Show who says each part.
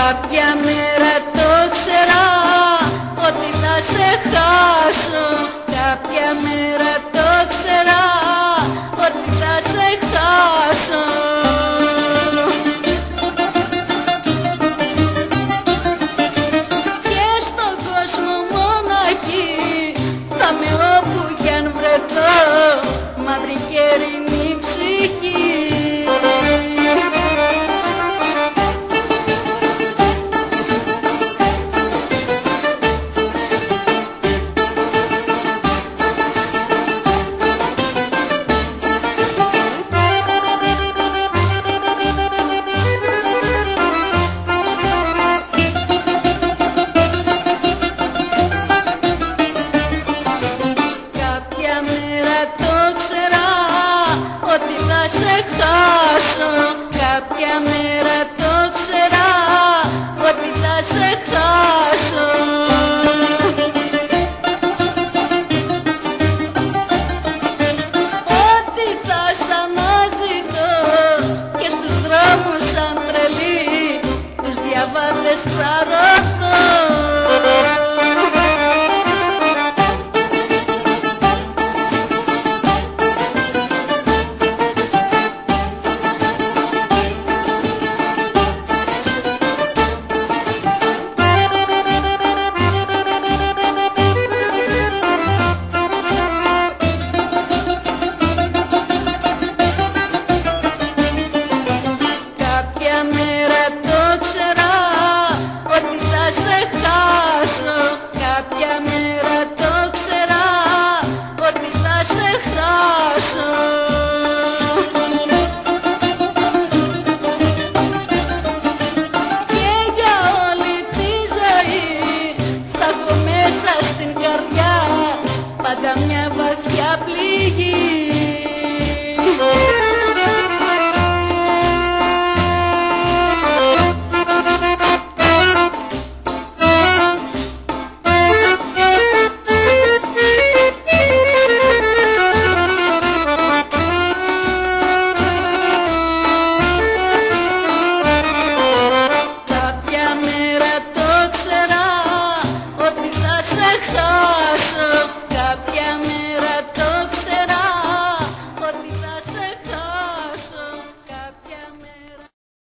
Speaker 1: Κάποια μέρα το ξέρα ότι θα σε χάσω. Κάποια μέρα το ξέρα ότι θα σε χάσω. Και στον κόσμο μοναχή θα με όπου κι αν βρεθώ Μαύρη και ψυχή. of this struggle. You.